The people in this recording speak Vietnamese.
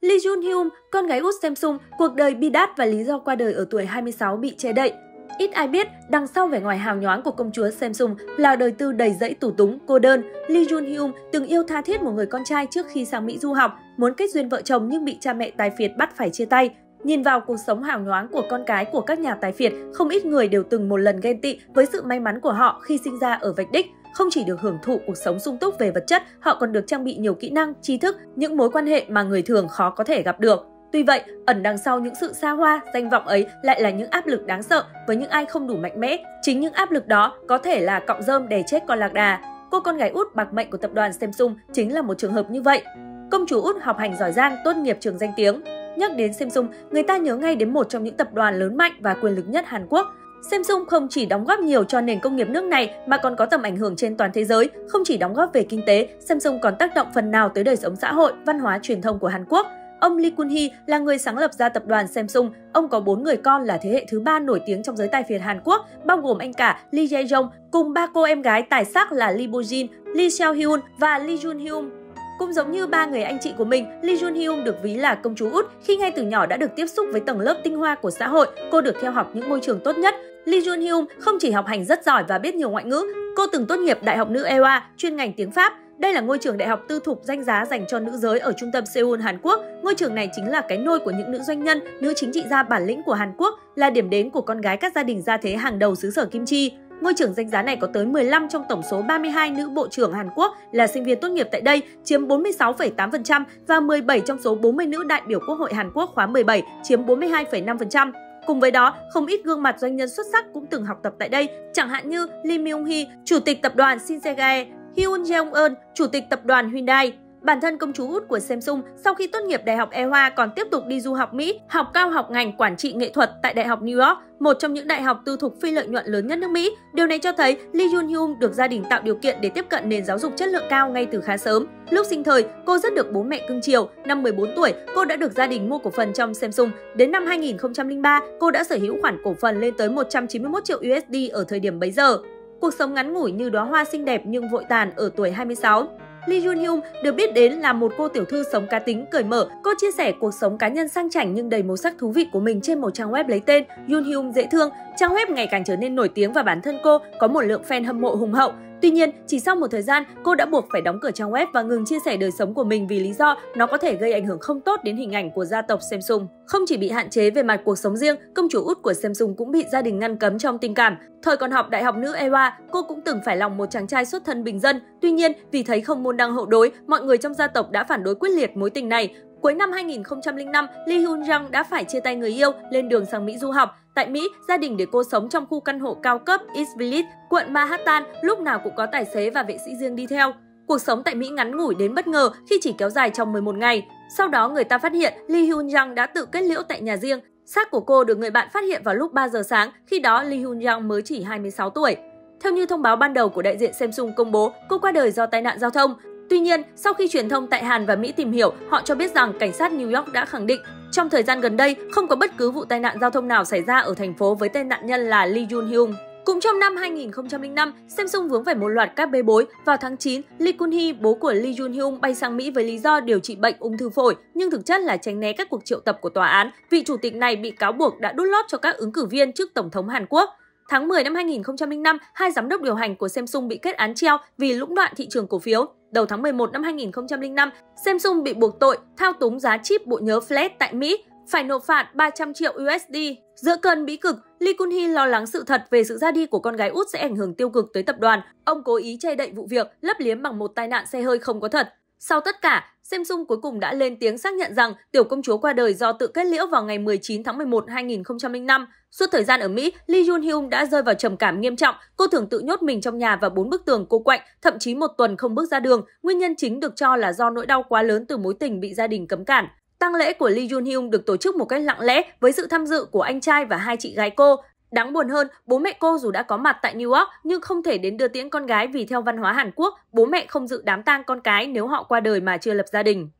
Lee Jun Hyun, con gái út Samsung, cuộc đời bi đát và lý do qua đời ở tuổi 26 bị che đậy. Ít ai biết, đằng sau vẻ ngoài hào nhoáng của công chúa Samsung là đời tư đầy dẫy tủ túng, cô đơn. Lee Jun Hyun từng yêu tha thiết một người con trai trước khi sang Mỹ du học, muốn kết duyên vợ chồng nhưng bị cha mẹ tài phiệt bắt phải chia tay. Nhìn vào cuộc sống hào nhoáng của con cái của các nhà tài phiệt, không ít người đều từng một lần ghen tị với sự may mắn của họ khi sinh ra ở vạch đích. Không chỉ được hưởng thụ cuộc sống sung túc về vật chất, họ còn được trang bị nhiều kỹ năng, tri thức, những mối quan hệ mà người thường khó có thể gặp được. Tuy vậy, ẩn đằng sau những sự xa hoa, danh vọng ấy lại là những áp lực đáng sợ với những ai không đủ mạnh mẽ. Chính những áp lực đó có thể là cọng rơm để chết con lạc đà. Cô con gái út bạc mệnh của tập đoàn Samsung chính là một trường hợp như vậy. Công chúa út học hành giỏi giang, tốt nghiệp trường danh tiếng. Nhắc đến Samsung, người ta nhớ ngay đến một trong những tập đoàn lớn mạnh và quyền lực nhất Hàn Quốc. Samsung không chỉ đóng góp nhiều cho nền công nghiệp nước này mà còn có tầm ảnh hưởng trên toàn thế giới. Không chỉ đóng góp về kinh tế, Samsung còn tác động phần nào tới đời sống xã hội, văn hóa truyền thông của Hàn Quốc. Ông Lee Kun-hee là người sáng lập ra tập đoàn Samsung. Ông có bốn người con là thế hệ thứ ba nổi tiếng trong giới tài phiệt Hàn Quốc, bao gồm anh cả Lee Jae-jong cùng ba cô em gái tài sắc là Lee Bo-jin, Lee Seo-hyun và Lee Jun-hyun. Cũng giống như ba người anh chị của mình, Lee Jun Hyun được ví là công chúa út khi ngay từ nhỏ đã được tiếp xúc với tầng lớp tinh hoa của xã hội, cô được theo học những môi trường tốt nhất. Lee Jun Hyun không chỉ học hành rất giỏi và biết nhiều ngoại ngữ, cô từng tốt nghiệp Đại học Nữ Ewa, chuyên ngành tiếng Pháp. Đây là ngôi trường đại học tư thục danh giá dành cho nữ giới ở trung tâm Seoul, Hàn Quốc. Ngôi trường này chính là cái nôi của những nữ doanh nhân, nữ chính trị gia bản lĩnh của Hàn Quốc, là điểm đến của con gái các gia đình gia thế hàng đầu xứ sở Kim Chi. Ngôi trường danh giá này có tới 15 trong tổng số 32 nữ bộ trưởng Hàn Quốc là sinh viên tốt nghiệp tại đây, chiếm 46,8% và 17 trong số 40 nữ đại biểu Quốc hội Hàn Quốc khóa 17, chiếm 42,5%. Cùng với đó, không ít gương mặt doanh nhân xuất sắc cũng từng học tập tại đây, chẳng hạn như Lee Myung-hee, chủ tịch tập đoàn Shinsegae, Hyun Jeong-eun, chủ tịch tập đoàn Hyundai. Bản thân công chúa út của Samsung sau khi tốt nghiệp Đại học Ehwa còn tiếp tục đi du học Mỹ, học cao học ngành quản trị nghệ thuật tại Đại học New York, một trong những đại học tư thục phi lợi nhuận lớn nhất nước Mỹ. Điều này cho thấy Lee Jun Hyun được gia đình tạo điều kiện để tiếp cận nền giáo dục chất lượng cao ngay từ khá sớm. Lúc sinh thời, cô rất được bố mẹ cưng chiều. Năm 14 tuổi, cô đã được gia đình mua cổ phần trong Samsung. Đến năm 2003, cô đã sở hữu khoản cổ phần lên tới 191 triệu USD ở thời điểm bấy giờ. Cuộc sống ngắn ngủi như đóa hoa xinh đẹp nhưng vội tàn ở tuổi 26. Lee Jun Hyun được biết đến là một cô tiểu thư sống cá tính, cởi mở. Cô chia sẻ cuộc sống cá nhân sang chảnh nhưng đầy màu sắc thú vị của mình trên một trang web lấy tên Yun Hyun dễ thương. Trang web ngày càng trở nên nổi tiếng và bản thân cô có một lượng fan hâm mộ hùng hậu. Tuy nhiên, chỉ sau một thời gian, cô đã buộc phải đóng cửa trang web và ngừng chia sẻ đời sống của mình vì lý do nó có thể gây ảnh hưởng không tốt đến hình ảnh của gia tộc Samsung. Không chỉ bị hạn chế về mặt cuộc sống riêng, công chúa út của Samsung cũng bị gia đình ngăn cấm trong tình cảm. Thời còn học đại học nữ Ewa, cô cũng từng phải lòng một chàng trai xuất thân bình dân. Tuy nhiên, vì thấy không môn đăng hậu đối, mọi người trong gia tộc đã phản đối quyết liệt mối tình này. Cuối năm 2005, Lee Hyun Jung đã phải chia tay người yêu, lên đường sang Mỹ du học. Tại Mỹ, gia đình để cô sống trong khu căn hộ cao cấp East Village, quận Manhattan, lúc nào cũng có tài xế và vệ sĩ riêng đi theo. Cuộc sống tại Mỹ ngắn ngủi đến bất ngờ khi chỉ kéo dài trong 11 ngày. Sau đó người ta phát hiện Lee Hyun Jung đã tự kết liễu tại nhà riêng. Xác của cô được người bạn phát hiện vào lúc 3 giờ sáng, khi đó Lee Hyun Jung mới chỉ 26 tuổi. Theo như thông báo ban đầu của đại diện Samsung công bố, cô qua đời do tai nạn giao thông. Tuy nhiên, sau khi truyền thông tại Hàn và Mỹ tìm hiểu, họ cho biết rằng cảnh sát New York đã khẳng định trong thời gian gần đây không có bất cứ vụ tai nạn giao thông nào xảy ra ở thành phố với tên nạn nhân là Lee Jun Hyung. Cũng trong năm 2005, Samsung vướng phải một loạt các bê bối. Vào tháng 9, Lee Kun-hee, bố của Lee Jun Hyung bay sang Mỹ với lý do điều trị bệnh ung thư phổi, nhưng thực chất là tránh né các cuộc triệu tập của tòa án. Vị chủ tịch này bị cáo buộc đã đút lót cho các ứng cử viên trước Tổng thống Hàn Quốc. Tháng 10 năm 2005, hai giám đốc điều hành của Samsung bị kết án treo vì lũng đoạn thị trường cổ phiếu. Đầu tháng 11 năm 2005, Samsung bị buộc tội thao túng giá chip bộ nhớ flash tại Mỹ, phải nộp phạt 300 triệu USD. Giữa cơn bí cực, Lee Kun-hee lo lắng sự thật về sự ra đi của con gái út sẽ ảnh hưởng tiêu cực tới tập đoàn. Ông cố ý che đậy vụ việc, lấp liếm bằng một tai nạn xe hơi không có thật. Sau tất cả, Samsung cuối cùng đã lên tiếng xác nhận rằng tiểu công chúa qua đời do tự kết liễu vào ngày 19 tháng 11 2005. Suốt thời gian ở Mỹ, Lee Jun Hyun đã rơi vào trầm cảm nghiêm trọng. Cô thường tự nhốt mình trong nhà và bốn bức tường cô quạnh, thậm chí một tuần không bước ra đường. Nguyên nhân chính được cho là do nỗi đau quá lớn từ mối tình bị gia đình cấm cản. Tang lễ của Lee Jun Hyun được tổ chức một cách lặng lẽ với sự tham dự của anh trai và hai chị gái cô. Đáng buồn hơn, bố mẹ cô dù đã có mặt tại New York nhưng không thể đến đưa tiễn con gái vì theo văn hóa Hàn Quốc, bố mẹ không dự đám tang con cái nếu họ qua đời mà chưa lập gia đình.